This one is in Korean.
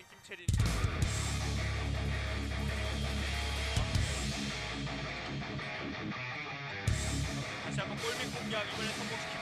있는 김채린. 다시 한번 골밑 공략 이번에 성공시키